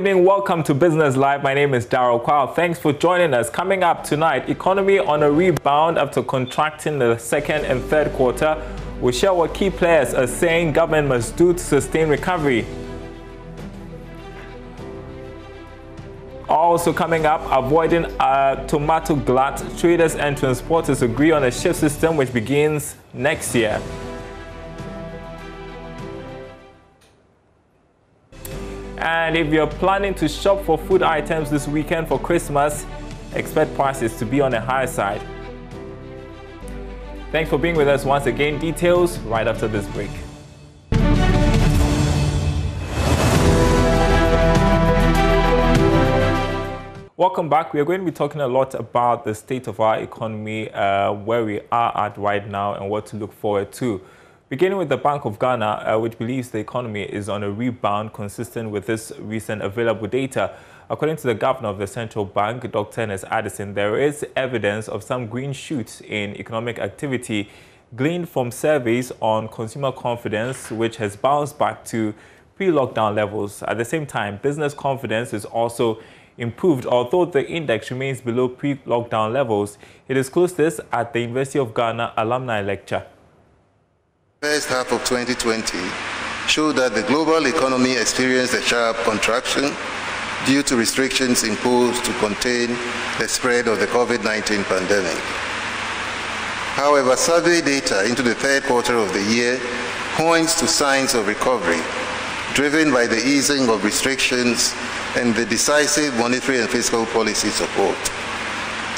evening. Welcome to Business Live. My name is Daryl Kwao. Thanks for joining us. Coming up tonight, economy on a rebound after contracting the second and third quarter. We'll share what key players are saying government must do to sustain recovery. Also coming up, avoiding a tomato glut, traders and transporters agree on a shift system which begins next year. And if you're planning to shop for food items this weekend for Christmas, expect prices to be on the higher side. Thanks for being with us once again. Details right after this break. Welcome back. We are going to be talking a lot about the state of our economy, uh, where we are at right now, and what to look forward to. Beginning with the Bank of Ghana, uh, which believes the economy is on a rebound consistent with this recent available data. According to the governor of the central bank, Dr. Ernest Addison, there is evidence of some green shoots in economic activity gleaned from surveys on consumer confidence, which has bounced back to pre-lockdown levels. At the same time, business confidence is also improved, although the index remains below pre-lockdown levels. He disclosed this at the University of Ghana alumni lecture first half of 2020 showed that the global economy experienced a sharp contraction due to restrictions imposed to contain the spread of the COVID-19 pandemic. However, survey data into the third quarter of the year points to signs of recovery, driven by the easing of restrictions and the decisive monetary and fiscal policy support.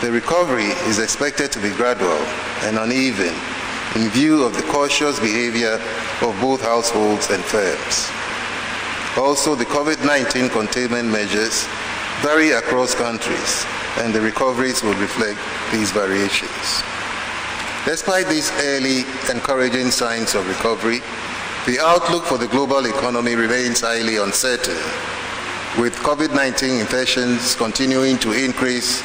The recovery is expected to be gradual and uneven in view of the cautious behavior of both households and firms. Also, the COVID-19 containment measures vary across countries, and the recoveries will reflect these variations. Despite these early encouraging signs of recovery, the outlook for the global economy remains highly uncertain, with COVID-19 infections continuing to increase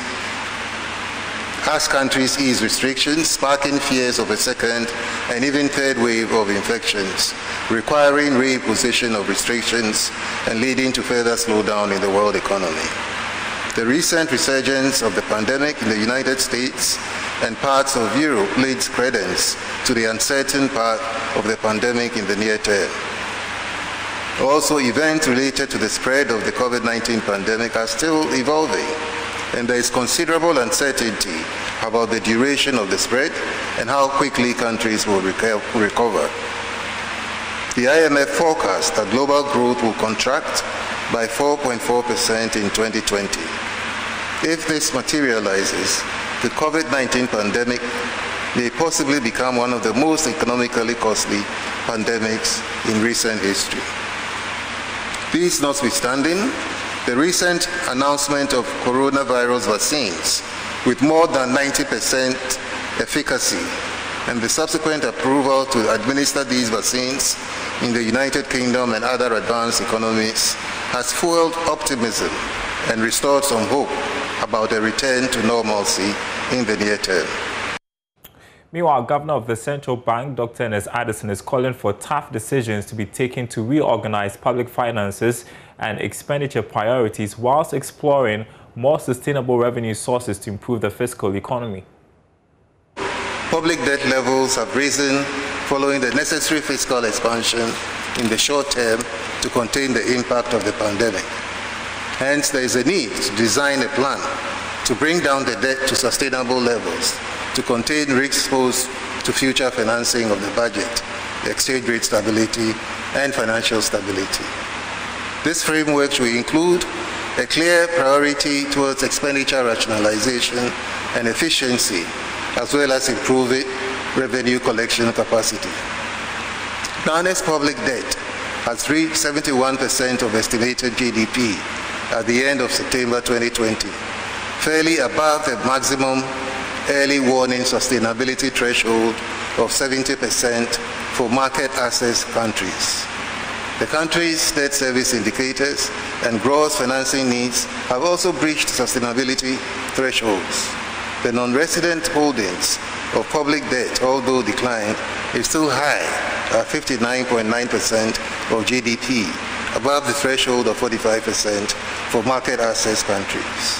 as countries ease restrictions, sparking fears of a second and even third wave of infections, requiring reimposition of restrictions and leading to further slowdown in the world economy. The recent resurgence of the pandemic in the United States and parts of Europe leads credence to the uncertain path of the pandemic in the near term. Also, events related to the spread of the COVID-19 pandemic are still evolving and there is considerable uncertainty about the duration of the spread and how quickly countries will recover. The IMF forecasts that global growth will contract by 4.4% in 2020. If this materializes, the COVID-19 pandemic may possibly become one of the most economically costly pandemics in recent history. This notwithstanding, the recent announcement of coronavirus vaccines with more than 90% efficacy and the subsequent approval to administer these vaccines in the United Kingdom and other advanced economies has fueled optimism and restored some hope about a return to normalcy in the near term. Meanwhile, Governor of the Central Bank, Dr. Ernest Addison, is calling for tough decisions to be taken to reorganize public finances and expenditure priorities whilst exploring more sustainable revenue sources to improve the fiscal economy. Public debt levels have risen following the necessary fiscal expansion in the short term to contain the impact of the pandemic. Hence, there is a need to design a plan to bring down the debt to sustainable levels, to contain risks posed to future financing of the budget, exchange rate stability, and financial stability. This framework should include a clear priority towards expenditure rationalization and efficiency, as well as improving revenue collection capacity. Ghana's public debt has reached 71% of estimated GDP at the end of September 2020, fairly above the maximum early warning sustainability threshold of 70% for market access countries. The country's debt service indicators and gross financing needs have also breached sustainability thresholds. The non-resident holdings of public debt, although declined, is still high at 59.9% of GDP above the threshold of 45% for market access countries.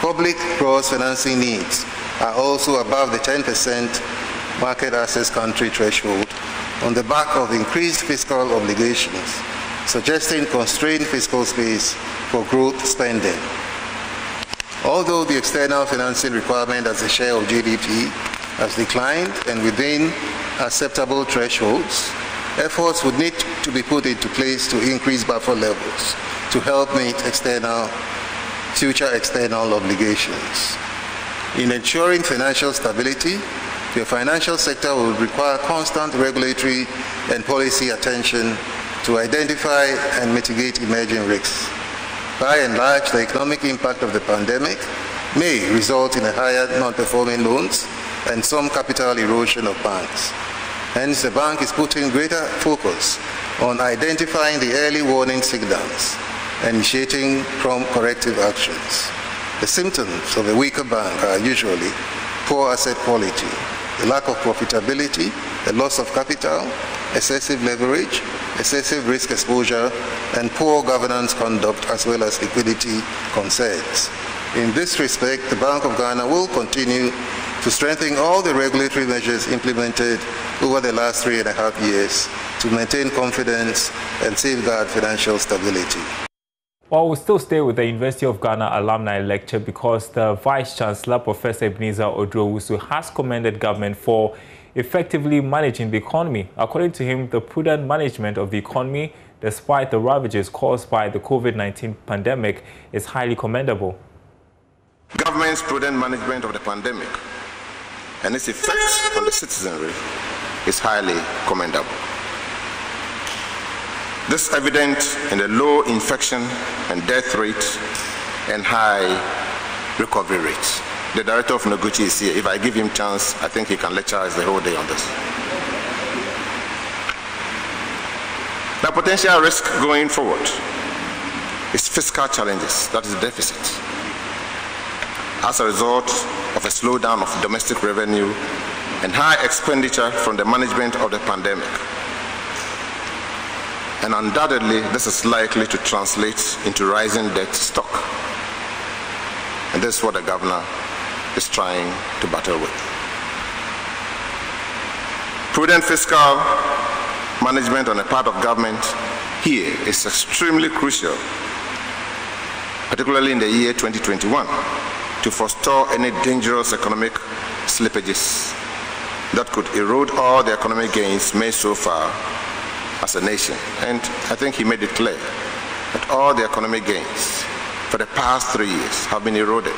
Public gross financing needs are also above the 10% market access country threshold on the back of increased fiscal obligations, suggesting constrained fiscal space for growth spending. Although the external financing requirement as a share of GDP has declined and within acceptable thresholds, efforts would need to be put into place to increase buffer levels to help meet external, future external obligations. In ensuring financial stability, the financial sector will require constant regulatory and policy attention to identify and mitigate emerging risks. By and large, the economic impact of the pandemic may result in a higher non-performing loans and some capital erosion of banks. Hence, the bank is putting greater focus on identifying the early warning signals and initiating prompt corrective actions. The symptoms of a weaker bank are usually poor asset quality, the lack of profitability, the loss of capital, excessive leverage, excessive risk exposure, and poor governance conduct as well as liquidity concerns. In this respect, the Bank of Ghana will continue to strengthen all the regulatory measures implemented over the last three and a half years to maintain confidence and safeguard financial stability. Well, we'll still stay with the University of Ghana alumni lecture because the Vice Chancellor, Professor Ebenezer Oduro-Owusu, has commended government for effectively managing the economy. According to him, the prudent management of the economy, despite the ravages caused by the COVID-19 pandemic, is highly commendable. Government's prudent management of the pandemic and its effects on the citizenry is highly commendable. This is evident in the low infection and death rate and high recovery rates. The director of Noguchi is here. If I give him chance, I think he can lecture us the whole day on this. The potential risk going forward is fiscal challenges, that is deficit. As a result of a slowdown of domestic revenue and high expenditure from the management of the pandemic. And undoubtedly, this is likely to translate into rising debt stock. And this is what the governor is trying to battle with. Prudent fiscal management on the part of government here is extremely crucial, particularly in the year 2021, to forestall any dangerous economic slippages that could erode all the economic gains made so far as a nation. And I think he made it clear that all the economic gains for the past three years have been eroded.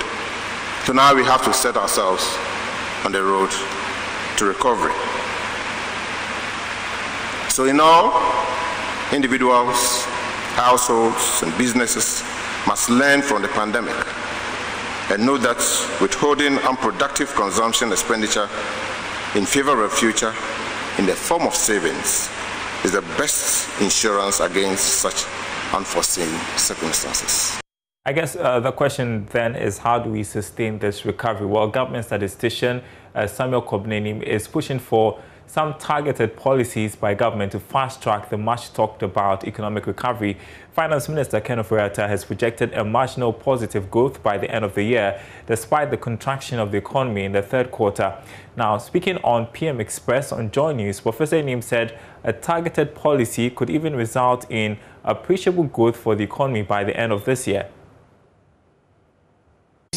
So now we have to set ourselves on the road to recovery. So in all, individuals, households, and businesses must learn from the pandemic and know that withholding unproductive consumption expenditure in favor of future in the form of savings is the best insurance against such unforeseen circumstances. I guess uh, the question then is how do we sustain this recovery? Well, government statistician uh, Samuel Kobina Annim is pushing for some targeted policies by government to fast-track the much talked about economic recovery. Finance Minister Ken Ofori-Atta has projected a marginal positive growth by the end of the year, despite the contraction of the economy in the third quarter. Now, speaking on PM Express on Joy News, Professor Annim said a targeted policy could even result in appreciable growth for the economy by the end of this year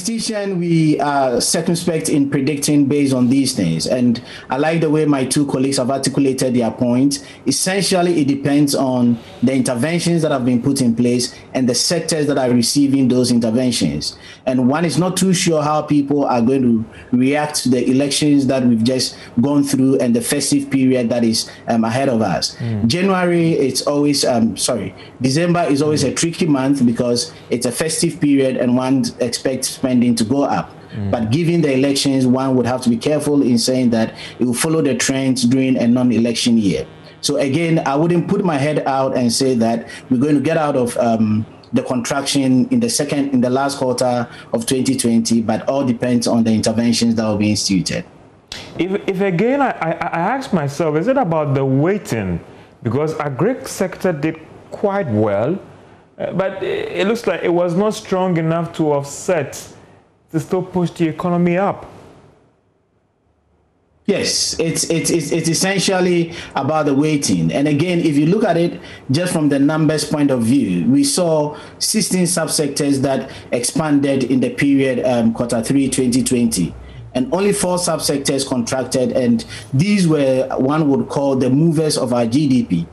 statistician, we are circumspect in predicting based on these things. And I like the way my two colleagues have articulated their point. Essentially, it depends on the interventions that have been put in place and the sectors that are receiving those interventions. And one is not too sure how people are going to react to the elections that we've just gone through and the festive period that is um, ahead of us. Mm. January, it's always, um, sorry, December is always mm. a tricky month because it's a festive period and one expects spending to go up. Mm. But given the elections, one would have to be careful in saying that it will follow the trends during a non-election year. So again, I wouldn't put my head out and say that we're going to get out of um, the contraction in the second, in the last quarter of 2020, but all depends on the interventions that will be instituted. If, if again, I, I, I ask myself, is it about the waiting? Because agric sector did quite well, uh, but it looks like it was not strong enough to offset to still push the economy up. Yes, it's, it's it's it's essentially about the weighting. And again, if you look at it just from the numbers point of view, we saw 16 subsectors that expanded in the period um, quarter three 2020 and only four subsectors contracted, and these were one would call the movers of our GDP.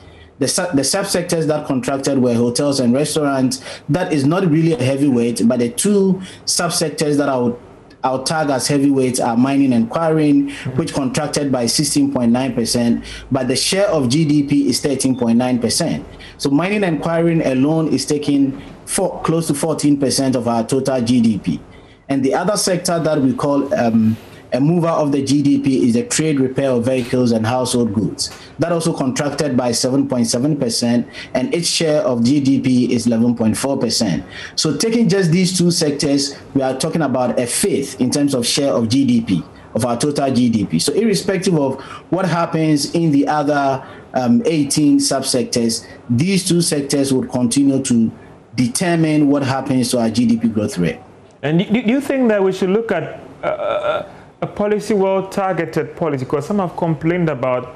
The, the subsectors that contracted were hotels and restaurants. That is not really a heavyweight, but the two subsectors that I would our tag as heavyweights are mining and quarrying, which contracted by 16.9%, but the share of GDP is 13.9%. So mining and quarrying alone is taking for, close to 14% of our total GDP. And the other sector that we call um, a mover of the GDP is the trade repair of vehicles and household goods. That also contracted by 7.7%, and its share of GDP is 11.4%. So, taking just these two sectors, we are talking about a fifth in terms of share of GDP, of our total GDP. So, irrespective of what happens in the other um, 18 subsectors, these two sectors would continue to determine what happens to our GDP growth rate. And do you think that we should look at uh, uh a policy well targeted policy? Because some have complained about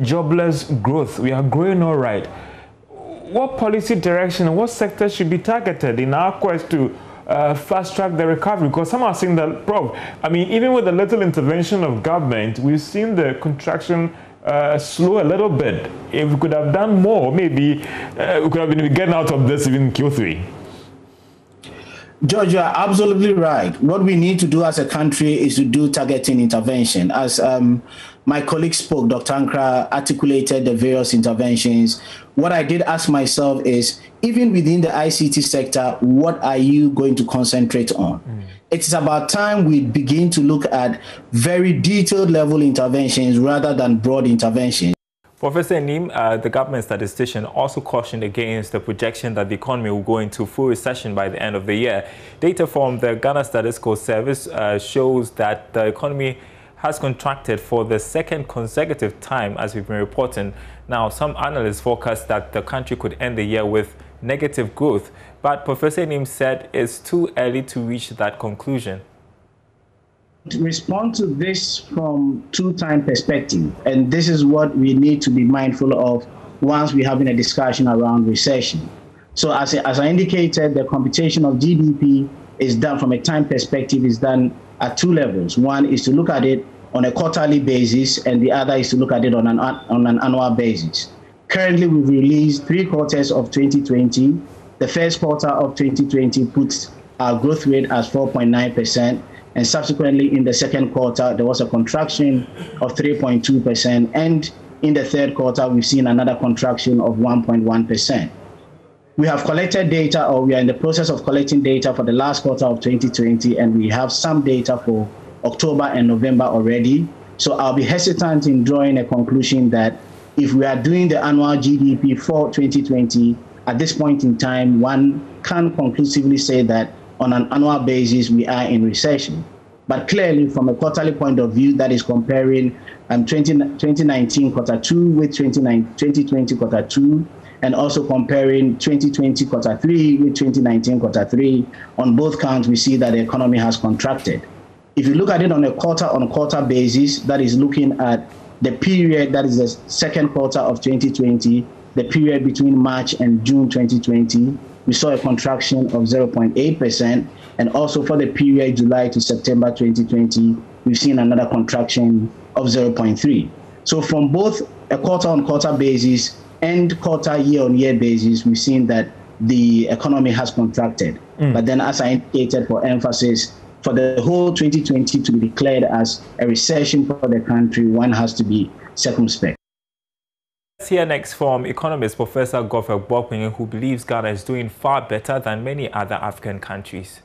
jobless growth. We are growing all right. What policy direction what sector should be targeted in our quest to uh, fast track the recovery? Because some are saying that, bro, I mean, even with the little intervention of government, we've seen the contraction uh, slow a little bit. If we could have done more, maybe uh, we could have been getting out of this even Q3. George, you are absolutely right. What we need to do as a country is to do targeting intervention. As um, my colleague spoke, Dr. Ankrah articulated the various interventions. What I did ask myself is, even within the ICT sector, what are you going to concentrate on? Mm. It's about time we begin to look at very detailed level interventions rather than broad interventions. Professor Annim, uh, the government statistician, also cautioned against the projection that the economy will go into full recession by the end of the year. Data from the Ghana Statistical Service uh, shows that the economy has contracted for the second consecutive time, as we've been reporting. Now, some analysts forecast that the country could end the year with negative growth, but Professor Annim said it's too early to reach that conclusion respond to this from two-time perspective, and this is what we need to be mindful of once we're having a discussion around recession. So as, I, as I indicated, the computation of GDP is done from a time perspective is done at two levels. One is to look at it on a quarterly basis, and the other is to look at it on an, on an annual basis. Currently, we've released three quarters of 2020. The first quarter of 2020 puts our growth rate as 4.9%. And subsequently, in the second quarter, there was a contraction of 3.2%. And in the third quarter, we've seen another contraction of 1.1%. We have collected data, or we are in the process of collecting data for the last quarter of 2020, and we have some data for October and November already. So I'll be hesitant in drawing a conclusion that if we are doing the annual GDP for 2020, at this point in time, one can conclusively say that on an annual basis, we are in recession. But clearly, from a quarterly point of view, that is comparing um, 20, 2019 quarter two with 2020 quarter two, and also comparing 2020 quarter three with 2019 quarter three. On both counts, we see that the economy has contracted. If you look at it on a quarter on quarter basis, that is looking at the period that is the second quarter of 2020, the period between March and June 2020, we saw a contraction of 0.8%. And also for the period July to September 2020, we've seen another contraction of 0.3. So from both a quarter on quarter basis and quarter year on year basis, we've seen that the economy has contracted. Mm. But then, as I indicated for emphasis, for the whole 2020 to be declared as a recession for the country, one has to be circumspect. Hear next from economist Professor Godfrey Bokpin, who believes Ghana is doing far better than many other African countries.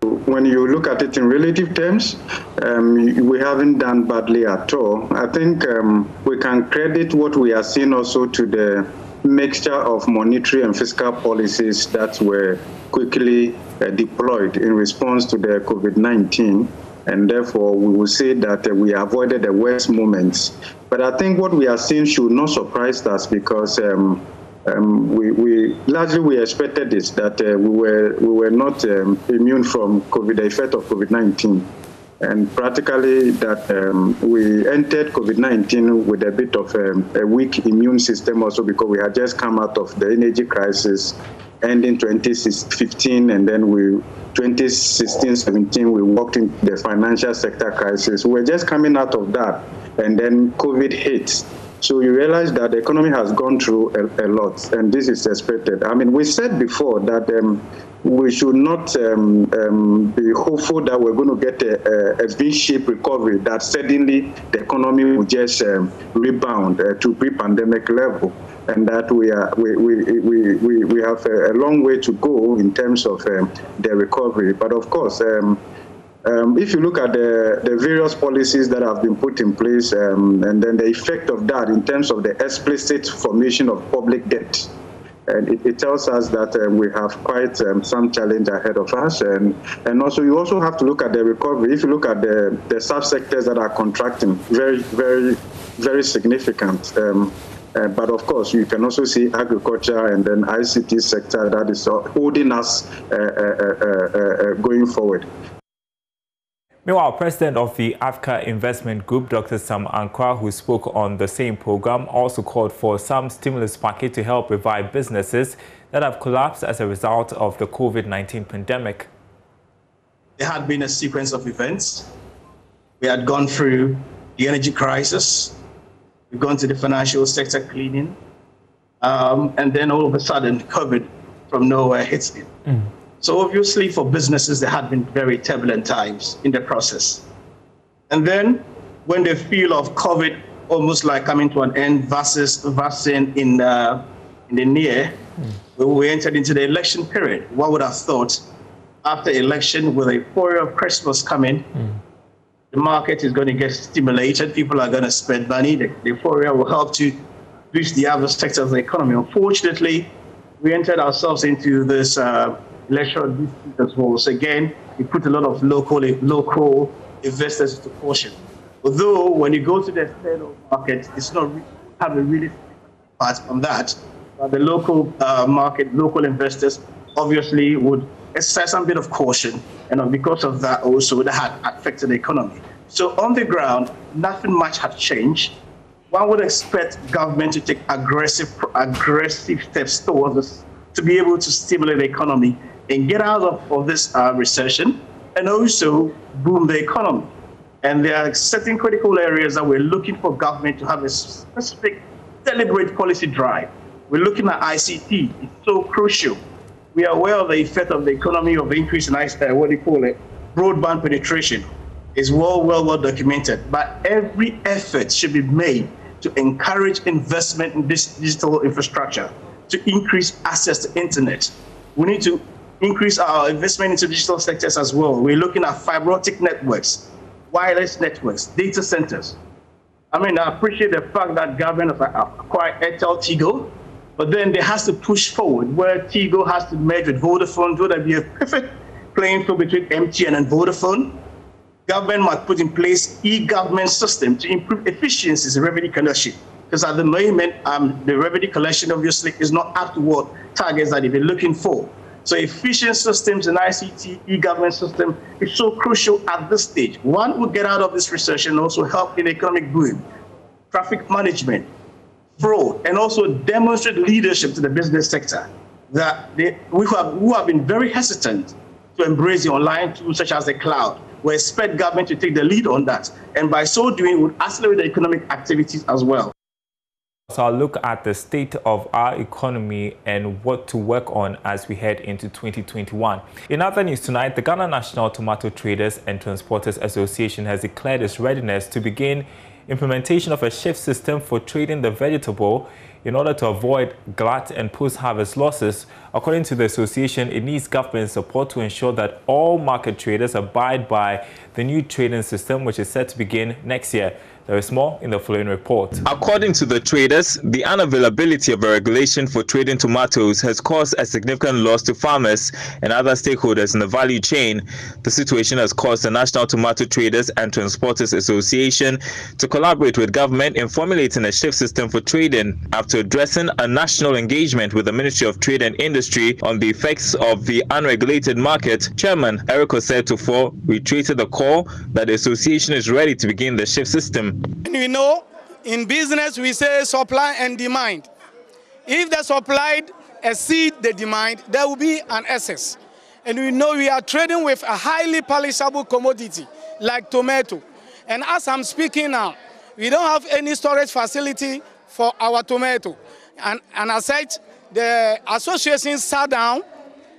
When you look at it in relative terms, um, we haven't done badly at all. I think um, we can credit what we are seeing also to the mixture of monetary and fiscal policies that were quickly uh, deployed in response to the COVID 19 and therefore we will say that uh, we avoided the worst moments. But I think what we are seeing should not surprise us because um, um, we, we largely we expected this that uh, we were we were not um, immune from COVID, the effect of COVID-19, and practically that um, we entered COVID-19 with a bit of um, a weak immune system also because we had just come out of the energy crisis, ending 2015, and then we 2016-17 we walked into the financial sector crisis. We were just coming out of that, and then COVID hit. So you realize that the economy has gone through a, a, lot, and this is expected. I mean, we said before that um, we should not um, um, be hopeful that we're going to get a, a, a V-shaped recovery, that suddenly the economy will just um, rebound uh, to pre-pandemic level and that we are we, we, we, we, have a, a, long way to go in terms of um, the recovery. But of course, um, um, if you look at the, the various policies that have been put in place um, and then the effect of that in terms of the explicit formation of public debt, and it, it tells us that um, we have quite um, some challenge ahead of us. And, and also, you also have to look at the recovery. If you look at the, the subsectors that are contracting, very, very, very significant. Um, uh, but of course, you can also see agriculture and then ICT sector that is holding us uh, uh, uh, uh going forward. Meanwhile, President of the Africa Investment Group, Dr. Sam Ankrah, who spoke on the same program, also called for some stimulus package to help revive businesses that have collapsed as a result of the COVID-19 pandemic. There had been a sequence of events. We had gone through the energy crisis. We've gone to the financial sector cleaning. Um, and then all of a sudden, COVID from nowhere hits it. Mm. So obviously for businesses, there had been very turbulent times in the process. And then when the feel of COVID almost like coming to an end versus vaccine in, uh, in the near, mm. we entered into the election period. One would have thought after election with a euphoria of Christmas coming, mm. The market is going to get stimulated. People are going to spend money. The, the euphoria will help to boost the other sectors of the economy. Unfortunately, we entered ourselves into this uh, electoral district as well. So again, we put a lot of local local investors into caution. Although when you go to the external market, it's not really, have a really part on that. But the local uh, market, local investors obviously would exercise some bit of caution, and because of that also that had affected the economy. So on the ground, nothing much had changed. One would expect government to take aggressive aggressive steps towards to be able to stimulate the economy and get out of, of this uh, recession and also boom the economy. And there are certain critical areas that we're looking for government to have a specific, deliberate policy drive. We're looking at ICT. It's so crucial. We are aware of the effect of the economy of increase in uh, what do you call it, broadband penetration. is well, well, well documented. But every effort should be made to encourage investment in this digital infrastructure, to increase access to internet. We need to increase our investment into digital sectors as well. We're looking at fiber optic networks, wireless networks, data centers. I mean, I appreciate the fact that government has acquired Airtel Tigo, but then there has to push forward where Tigo has to merge with Vodafone so that be a perfect playing field between MTN and Vodafone. Government must put in place e-government system to improve efficiencies in revenue collection. Because at the moment, um, the revenue collection obviously is not up to what targets that they've been looking for. So efficient systems and ICT e-government system is so crucial at this stage. One would get out of this recession and also help in economic boom, traffic management, fraud, and also demonstrate leadership to the business sector that they, we have, who have been very hesitant to embrace the online tools such as the cloud. We expect government to take the lead on that. And by so doing, would accelerate the economic activities as well. So I'll look at the state of our economy and what to work on as we head into 2021. In other news tonight, the Ghana National Tomato Traders and Transporters Association has declared its readiness to begin implementation of a shift system for trading the vegetable in order to avoid glut and post-harvest losses. According to the association, it needs government support to ensure that all market traders abide by the new trading system, which is set to begin next year. There is more in the following report. According to the traders, the unavailability of a regulation for trading tomatoes has caused a significant loss to farmers and other stakeholders in the value chain. The situation has caused the National Tomato Traders and Transporters Association to collaborate with government in formulating a shift system for trading. After addressing a national engagement with the Ministry of Trade and Industry on the effects of the unregulated market, Chairman Eric Osei-Tufo reiterated the call that the association is ready to begin the shift system. And we know in business we say supply and demand. If the supply exceed the demand, there will be an excess. And we know we are trading with a highly perishable commodity like tomato. And as I'm speaking now, we don't have any storage facility for our tomato. And, and as such, the association sat down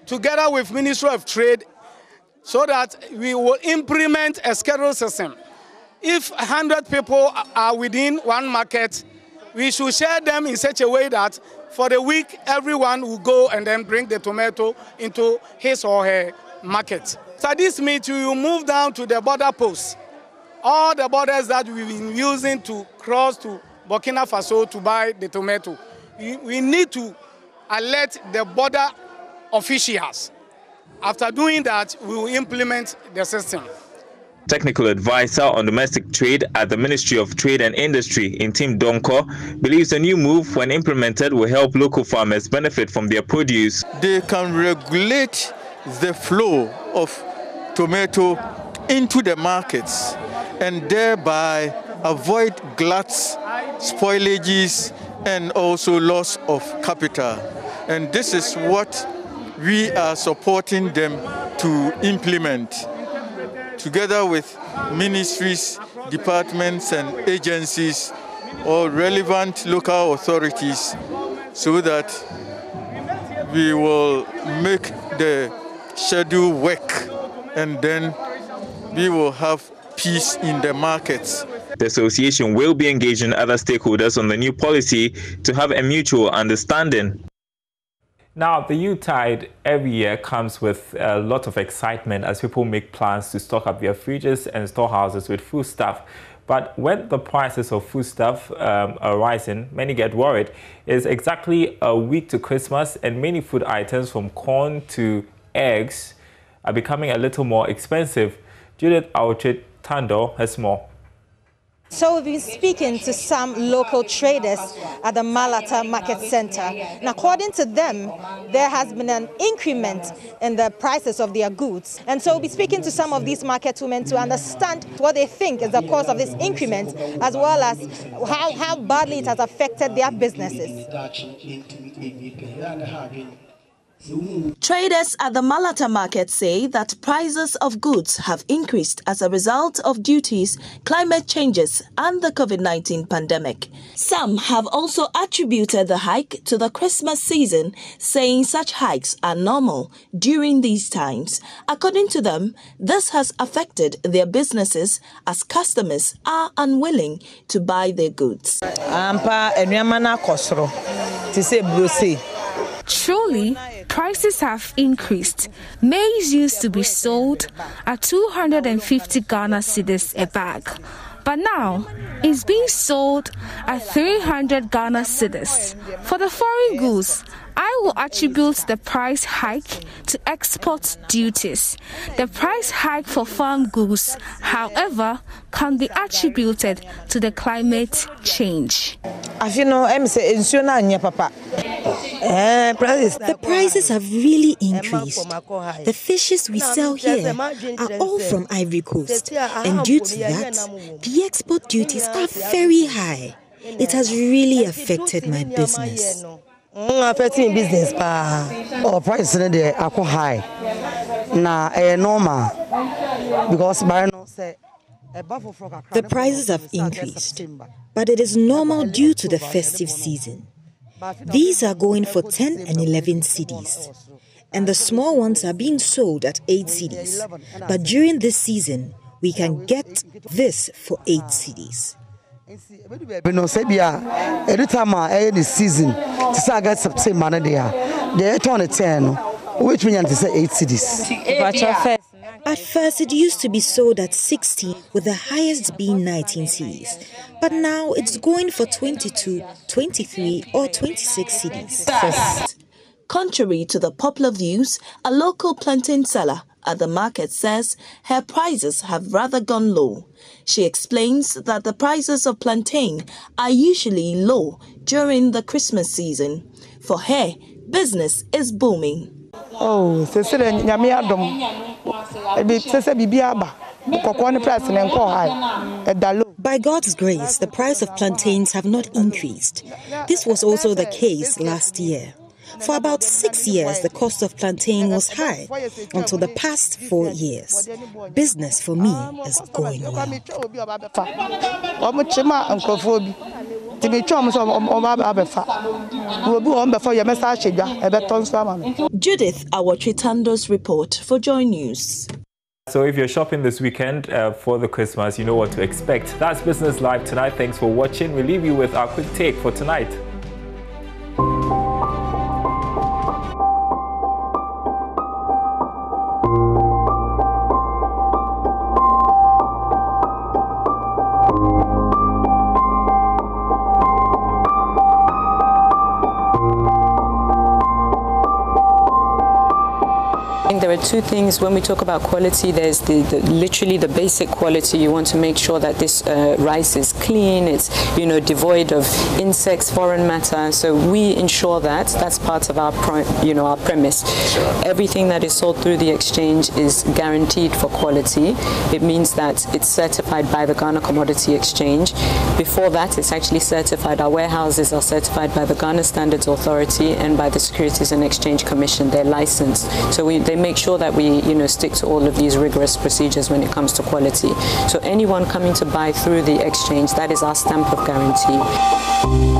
together with Ministry of Trade so that we will implement a schedule system. If 100 people are within one market, we should share them in such a way that for the week, everyone will go and then bring the tomato into his or her market. So this means we will move down to the border posts. All the borders that we've been using to cross to Burkina Faso to buy the tomato. We need to alert the border officials. After doing that, we will implement the system. Technical advisor on domestic trade at the Ministry of Trade and Industry, Intim Donko, believes the new move, when implemented, will help local farmers benefit from their produce. They can regulate the flow of tomato into the markets and thereby avoid gluts, spoilages, and also loss of capital. And this is what we are supporting them to implement together with ministries, departments, and agencies or relevant local authorities so that we will make the schedule work and then we will have peace in the markets. The association will be engaging other stakeholders on the new policy to have a mutual understanding. Now, the Yuletide every year comes with a lot of excitement as people make plans to stock up their fridges and storehouses with food stuff. But when the prices of foodstuff um, are rising, many get worried. It's exactly a week to Christmas, and many food items from corn to eggs are becoming a little more expensive. Judith Auchit Tando has more. So we've been speaking to some local traders at the Malata Market Center. And according to them, there has been an increment in the prices of their goods. And so we'll be speaking to some of these market women to understand what they think is the cause of this increment, as well as how, how badly it has affected their businesses. Traders at the Malata market say that prices of goods have increased as a result of duties, climate changes, and the COVID 19 pandemic. Some have also attributed the hike to the Christmas season, saying such hikes are normal during these times. According to them, this has affected their businesses as customers are unwilling to buy their goods. Truly, prices have increased. Maize used to be sold at 250 Ghana cedis a bag, but now it's being sold at 300 Ghana cedis. For the foreign goods, I will attribute the price hike to export duties. The price hike for farm goods, however, can be attributed to the climate change. Eh, the prices have really increased. The fishes we sell here are all from Ivory Coast, and due to that, the export duties are very high. It has really affected my business. Mm, affecting business pa. Oh price no dey akɔ high. Na ɛyɛ normal. Because by no say the prices have increased, but it is normal due to the festive season. These are going for 10 and 11 cedis, and the small ones are being sold at 8 cedis. But during this season, we can get this for 8 cedis. no sɛ bia every time a ɛyɛ ne season te sɛ aga september no deɛ a deɛ ɛtɔn ne 10 no wobɛtumi nya ne te sɛ 8 cedis At first, it used to be sold at 60, with the highest being 19 cedis. But now it's going for 22, 23, or 26 cedis. Contrary to the popular views, a local plantain seller at the market says her prices have rather gone low. She explains that the prices of plantain are usually low during the Christmas season. For her, business is booming. Oh, by God's grace, the price of plantains have not increased. This was also the case last year. For about six years, the cost of plantain was high until the past four years. Business for me is going well. Judith Awatritando's report for Joy News. So if you're shopping this weekend uh, for the Christmas, you know what to expect. That's Business Live tonight. Thanks for watching. We leave you with our quick take for tonight. Are two things when we talk about quality. There's the, the literally the basic quality. You want to make sure that this uh, rice is clean. It's you know devoid of insects, foreign matter. So we ensure that. That's part of our you know our premise. Everything that is sold through the exchange is guaranteed for quality. It means that it's certified by the Ghana Commodity Exchange. Before that, it's actually certified. Our warehouses are certified by the Ghana Standards Authority and by the Securities and Exchange Commission. They're licensed. So we, they make make that we, you know, stick to all of these rigorous procedures when it comes to quality. So anyone coming to buy through the exchange, that is our stamp of guarantee.